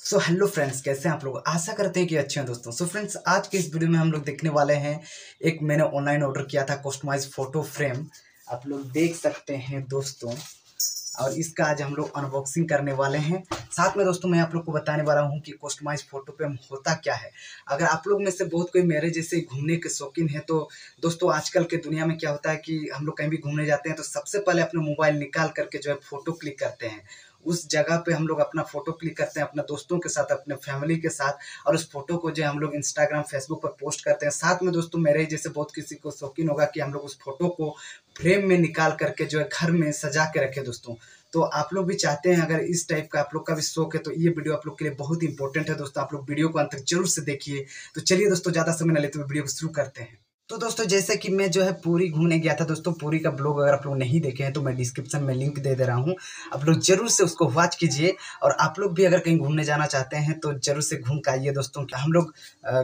So hello friends कैसे हैं आप लोग? आशा करते हैं कि अच्छे हैं दोस्तों। सो so फ्रेंड्स आज के इस वीडियो में हम लोग देखने वाले हैं एक मैंने ऑनलाइन ऑर्डर किया था कस्टमाइज फ़ोटो फ्रेम आप लोग देख सकते हैं दोस्तों। और इसका आज हम लोग अनबॉक्सिंग करने वाले हैं। साथ में दोस्तों, मैं आप लोग को बताने वाला हूँ कि कस्टमाइज फ़ोटो फ्रेम होता क्या है। अगर आप लोग में से बहुत कोई मेरे जैसे घूमने के शौकीन है तो दोस्तों, आजकल के दुनिया में क्या होता है कि हम लोग कहीं भी घूमने जाते हैं तो सबसे पहले अपने मोबाइल निकाल करके जो है फ़ोटो क्लिक करते हैं। उस जगह पे हम लोग अपना फ़ोटो क्लिक करते हैं, अपने दोस्तों के साथ, अपने फैमिली के साथ, और उस फ़ोटो को जो हम लोग इंस्टाग्राम फेसबुक पर पोस्ट करते हैं। साथ में दोस्तों, मेरे ही जैसे बहुत किसी को शौकीन होगा कि हम लोग उस फ़ोटो को फ्रेम में निकाल करके जो है घर में सजा के रखे दोस्तों। तो आप लोग भी चाहते हैं, अगर इस टाइप का आप लोग का भी शौक है तो ये वीडियो आप लोग के लिए बहुत इंपॉर्टेंट है दोस्तों। आप लोग वीडियो को अंत तक ज़रूर से देखिए। तो चलिए दोस्तों, ज़्यादा समय न लेते हुए वीडियो को शुरू करते हैं। तो दोस्तों, जैसे कि मैं जो है पूरी घूमने गया था, दोस्तों, पूरी का ब्लॉग अगर आप लोग नहीं देखे हैं तो मैं डिस्क्रिप्शन में लिंक दे दे रहा हूँ। आप लोग ज़रूर से उसको वॉच कीजिए और आप लोग भी अगर कहीं घूमने जाना चाहते हैं तो ज़रूर से घूम के आइए दोस्तों हम लोग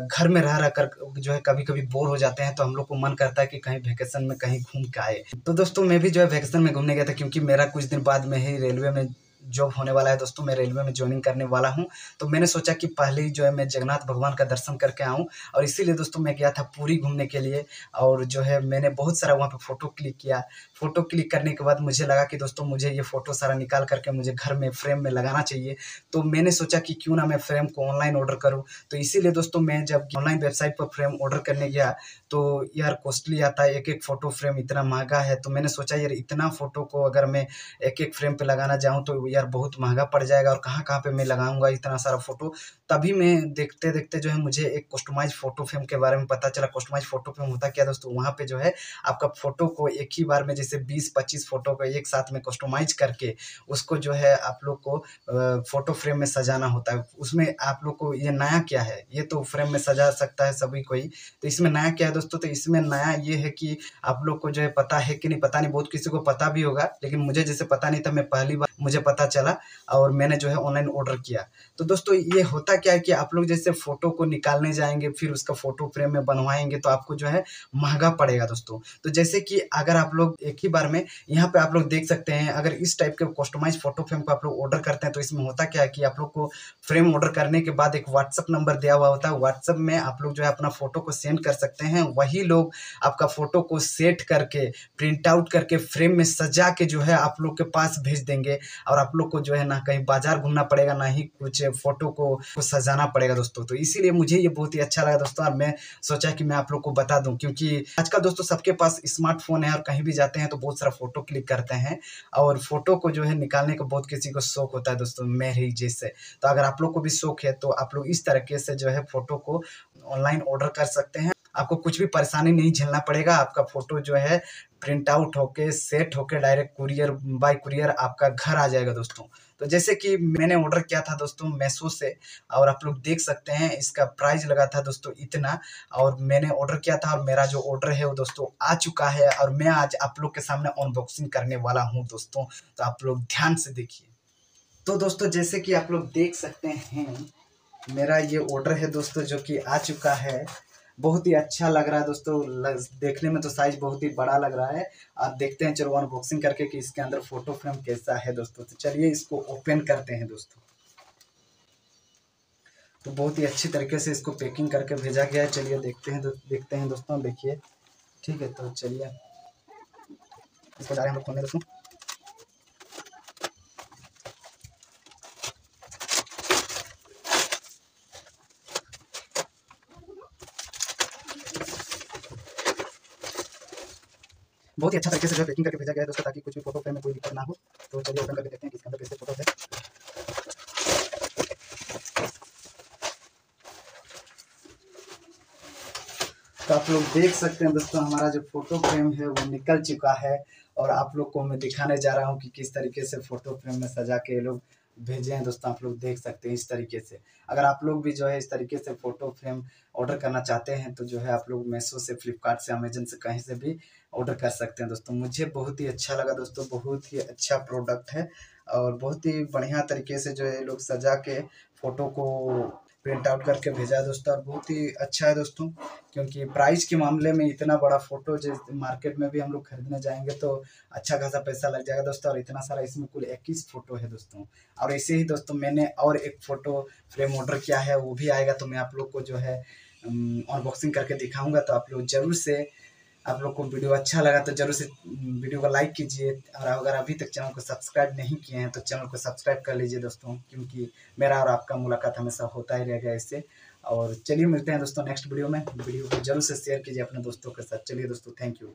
घर में रह रह कर जो है कभी कभी बोर हो जाते हैं तो हम लोग को मन करता है कि कहीं वेकेशन में कहीं घूम के आए। तो दोस्तों, मैं भी जो है वैकेशन में घूमने गया था, क्योंकि मेरा कुछ दिन बाद में ही रेलवे में जॉब होने वाला है, दोस्तों, मैं रेलवे में ज्वाइनिंग करने वाला हूँ। तो मैंने सोचा कि पहले ही जो है, मैं जगन्नाथ भगवान का दर्शन करके आऊँ। और इसीलिए, दोस्तों, मैं गया था पूरी घूमने के लिए। और जो है, मैंने बहुत सारा वहाँ पर फ़ोटो क्लिक किया। फ़ोटो क्लिक करने के बाद मुझे लगा कि, दोस्तों, मुझे ये फ़ोटो सारा निकाल करके मुझे घर में फ्रेम में लगाना चाहिए। तो मैंने सोचा कि क्यों ना मैं फ्रेम को ऑनलाइन ऑर्डर करूँ। तो इसीलिए, दोस्तों, मैं जब ऑनलाइन वेबसाइट पर फ्रेम ऑर्डर करने गया तो यार कॉस्टली आता है एक एक फ़ोटो फ्रेम इतना महँगा है तो मैंने सोचा यार इतना फ़ोटो को अगर मैं एक एक फ्रेम पर लगाना जाऊँ तो यार बहुत महँगा पड़ जाएगा और कहाँ कहाँ पे मैं लगाऊँगा इतना सारा फ़ोटो तभी मैं देखते देखते जो है मुझे एक कस्टमाइज फ़ोटो फ्रेम के बारे में पता चला। कस्टमाइज फ़ोटो फ्रेम होता क्या दोस्तों? वहाँ पे जो है आपका फ़ोटो को एक ही बार में जैसे बीस पच्चीस फ़ोटो को एक साथ में कस्टमाइज करके उसको जो है आप लोग को फ़ोटो फ्रेम में सजाना होता है। उसमें आप लोग को ये नया क्या है? ये तो फ्रेम में सजा सकता है सभी कोई। तो इसमें नया क्या है तो इसमें नया ये है कि आप लोग को जो है पता है कि नहीं, पता नहीं, बहुत किसी को पता भी होगा, लेकिन मुझे जैसे पता नहीं था, मैं पहली बार मुझे पता चला और मैंने जो है ऑनलाइन ऑर्डर किया। तो दोस्तों, ये होता क्या है कि आप लोग जैसे फ़ोटो को निकालने जाएँगे, फिर उसका फ़ोटो फ्रेम में बनवाएँगे तो आपको जो है महँगा पड़ेगा दोस्तों। तो जैसे कि अगर आप लोग एक ही बार में यहाँ पे आप लोग देख सकते हैं, अगर इस टाइप के कस्टमाइज फ़ोटो फ्रेम को आप लोग ऑर्डर करते हैं तो इसमें होता क्या है कि आप लोग को फ्रेम ऑर्डर करने के बाद एक व्हाट्सअप नंबर दिया हुआ होता है व्हाट्सअप में आप लोग जो है अपना फ़ोटो को सेंड कर सकते हैं वही लोग आपका फ़ोटो को सेट करके प्रिंट आउट करके फ्रेम में सजा के जो है आप लोग के पास भेज देंगे। और आप लोग को जो है ना कहीं बाज़ार घूमना पड़ेगा ना ही कुछ फ़ोटो को, सजाना पड़ेगा दोस्तों। तो इसीलिए मुझे ये बहुत ही अच्छा लगा दोस्तों और मैं सोचा कि मैं आप लोग को बता दूँ क्योंकि आजकल दोस्तों सबके पास स्मार्टफ़ोन है और कहीं भी जाते हैं तो बहुत सारा फ़ोटो क्लिक करते हैं। और फ़ोटो को जो है निकालने का बहुत किसी को शौक होता है दोस्तों मेरे जैसे। तो अगर आप लोग को भी शौक है तो आप लोग इस तरीके से जो है फ़ोटो को ऑनलाइन ऑर्डर कर सकते हैं। आपको कुछ भी परेशानी नहीं झेलना पड़ेगा। आपका फ़ोटो जो है प्रिंट आउट होके सेट होके डायरेक्ट कुरियर बाय कुरियर आपका घर आ जाएगा दोस्तों। तो जैसे कि मैंने ऑर्डर किया था दोस्तों मैसो से, और आप लोग देख सकते हैं इसका प्राइस लगा था दोस्तों इतना, और मैंने ऑर्डर किया था और मेरा जो ऑर्डर है वो दोस्तों आ चुका है, और मैं आज आप लोग के सामने अनबॉक्सिंग करने वाला हूँ दोस्तों। तो आप लोग ध्यान से देखिए। तो दोस्तों जैसे कि आप लोग देख सकते हैं, मेरा ये ऑर्डर है दोस्तों जो कि आ चुका है। बहुत ही अच्छा लग रहा है दोस्तों। लग, देखने में तो साइज़ बहुत ही बड़ा लग रहा है। आप देखते हैं चलो अनबॉक्सिंग करके कि इसके अंदर फ़ोटो फ्रेम कैसा है दोस्तों। तो चलिए इसको ओपन करते हैं दोस्तों। तो बहुत ही अच्छी तरीके से इसको पैकिंग करके भेजा गया है। चलिए देखते हैं देखते हैं दोस्तों देखिए। ठीक है तो चलिए। इसको जा रहे हैं खोलने दोस्तों। बहुत ही अच्छा तरीके से जो पैकिंग करके भेजा गया है दोस्तों ताकि कुछ भी फ़ोटो फ्रेम में कोई दिक्कत ना हो तो चलिए ओपन करके देखते हैं कि इसके अंदर कैसे फ़ोटो है। तो आप लोग देख सकते हैं दोस्तों, हमारा जो फ़ोटो फ्रेम है वो निकल चुका है और आप लोग को मैं दिखाने जा रहा हूँ कि किस तरीके से फ़ोटो फ्रेम में सजा के लोग भेजे हैं, दोस्तों, आप लोग देख सकते हैं इस तरीके से। अगर आप लोग भी जो है इस तरीके से फ़ोटो फ्रेम ऑर्डर करना चाहते हैं तो जो है आप लोग मेसो से फ्लिपकार्ट से अमेजन से कहीं से भी ऑर्डर कर सकते हैं, दोस्तों। मुझे बहुत ही अच्छा लगा, दोस्तों, बहुत ही अच्छा प्रोडक्ट है और बहुत ही बढ़िया तरीके से जो है लोग सजा के फ़ोटो को प्रिंट आउट करके भेजा है दोस्तों, और बहुत ही अच्छा है दोस्तों, क्योंकि प्राइस के मामले में इतना बड़ा फ़ोटो जिस मार्केट में भी हम लोग खरीदने जाएँगे तो अच्छा खासा पैसा लग जाएगा दोस्तों, और इतना सारा इसमें कुल इक्कीस फ़ोटो है दोस्तों। और ऐसे ही दोस्तों, मैंने और एक फ़ोटो फ्रेम ऑर्डर किया है, वो भी आएगा तो मैं आप लोग को जो है अनबॉक्सिंग करके दिखाऊँगा तो आप लोग ज़रूर से आप लोग को वीडियो अच्छा लगा तो ज़रूर से वीडियो को लाइक कीजिए और अगर अभी तक चैनल को सब्सक्राइब नहीं किए हैं तो चैनल को सब्सक्राइब कर लीजिए दोस्तों, क्योंकि मेरा और आपका मुलाकात हमेशा होता ही रहेगा इससे। और चलिए मिलते हैं दोस्तों नेक्स्ट वीडियो में। वीडियो को ज़रूर से शेयर कीजिए अपने दोस्तों के साथ। चलिए दोस्तों थैंक यू